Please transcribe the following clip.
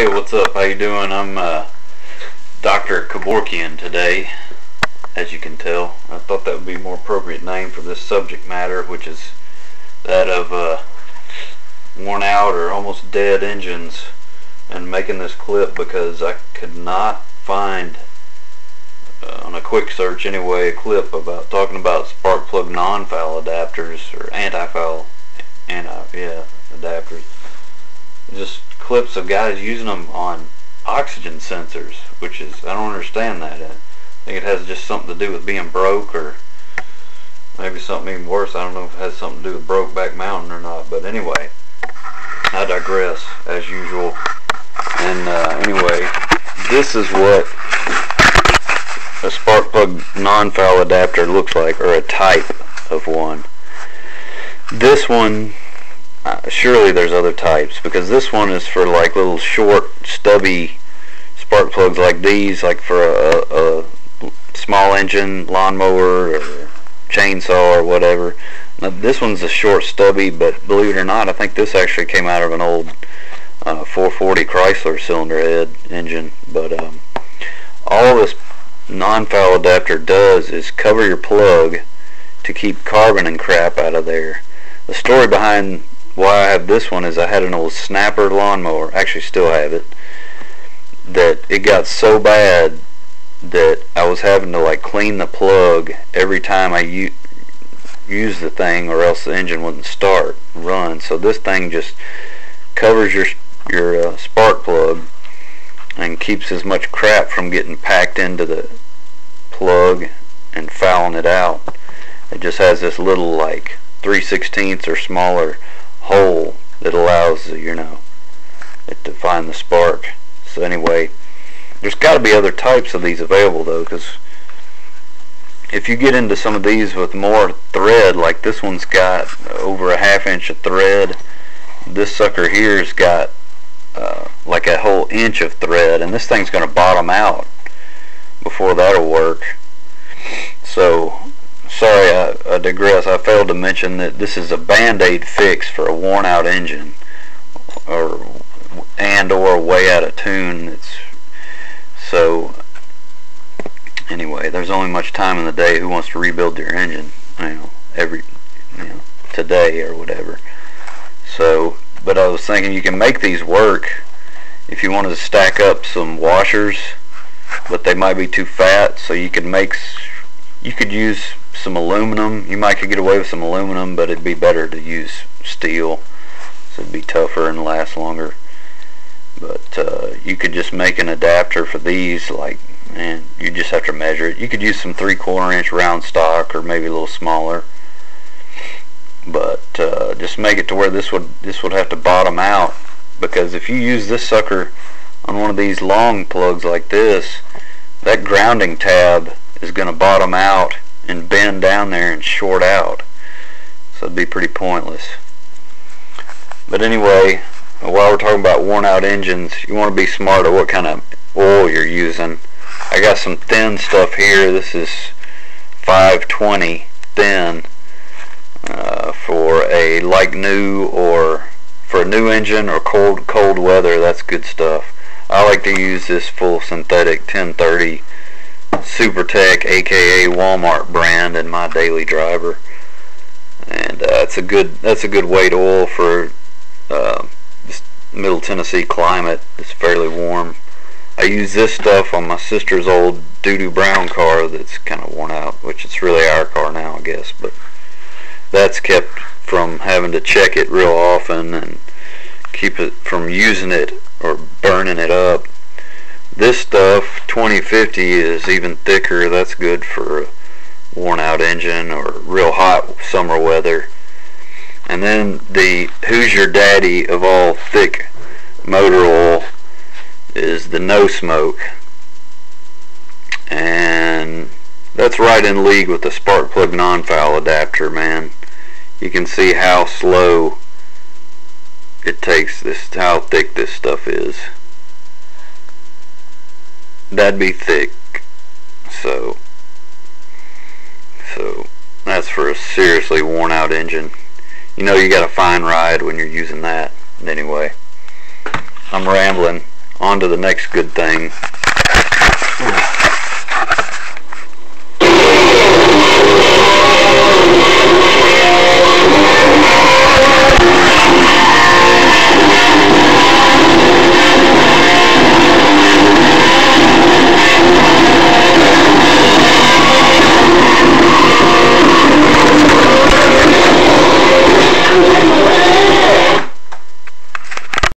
Hey, what's up? How you doing? I'm uh, Dr. Kevorkian today, as you can tell. I thought that would be a more appropriate name for this subject matter, which is that of uh, worn out or almost dead engines, and making this clip because I could not find, uh, on a quick search anyway, a clip about talking about spark plug non-foul adapters or anti-foul, anti, yeah, adapters. Just clips of guys using them on oxygen sensors, which is, I don't understand that. I think it has just something to do with being broke or maybe something even worse. I don't know if it has something to do with Brokeback Mountain or not. But anyway, I digress as usual. And uh, anyway, this is what a spark plug non-foul adapter looks like, or a type of one. This one uh, surely there's other types because this one is for like little short stubby spark plugs like these like for a, a, a small engine lawnmower or chainsaw or whatever. Now this one's a short stubby but believe it or not I think this actually came out of an old uh, 440 Chrysler cylinder head engine but um, all this non-foul adapter does is cover your plug to keep carbon and crap out of there. The story behind why I have this one is I had an old snapper lawnmower, actually still have it, that it got so bad that I was having to like clean the plug every time I use the thing or else the engine wouldn't start, run. So this thing just covers your, your uh, spark plug and keeps as much crap from getting packed into the plug and fouling it out. It just has this little like 3 16ths or smaller hole that allows you know it to find the spark. So anyway there's got to be other types of these available though because if you get into some of these with more thread like this one's got over a half inch of thread this sucker here's got uh, like a whole inch of thread and this thing's going to bottom out before that'll work. So sorry, I, I, digress. I failed to mention that this is a band-aid fix for a worn-out engine, or and or way out of tune. It's so. Anyway, there's only much time in the day. Who wants to rebuild their engine? You know, every you know today or whatever. So, but I was thinking you can make these work if you wanted to stack up some washers, but they might be too fat. So you could make you could use some aluminum. You might could get away with some aluminum, but it'd be better to use steel. So it'd be tougher and last longer. But uh, you could just make an adapter for these, like, and you just have to measure it. You could use some three-quarter inch round stock, or maybe a little smaller. But uh, just make it to where this would this would have to bottom out, because if you use this sucker on one of these long plugs like this, that grounding tab is going to bottom out and bend down there and short out. So it'd be pretty pointless. But anyway, while we're talking about worn out engines, you want to be smart at what kind of oil you're using. I got some thin stuff here. This is 520 thin uh, for a like new or for a new engine or cold cold weather. That's good stuff. I like to use this full synthetic 1030 SuperTech, aka Walmart brand, in my daily driver, and uh, it's a good that's a good weight oil for uh, this Middle Tennessee climate. It's fairly warm. I use this stuff on my sister's old doo-doo brown car that's kind of worn out, which it's really our car now, I guess, but that's kept from having to check it real often and keep it from using it or burning it up this stuff, 2050, is even thicker. That's good for a worn out engine or real hot summer weather. And then the Who's Your Daddy of all thick motor oil is the No Smoke. And that's right in league with the spark plug non-foul adapter, man. You can see how slow it takes this, how thick this stuff is that'd be thick. So, so that's for a seriously worn out engine. You know you got a fine ride when you're using that. Anyway, I'm rambling on to the next good thing.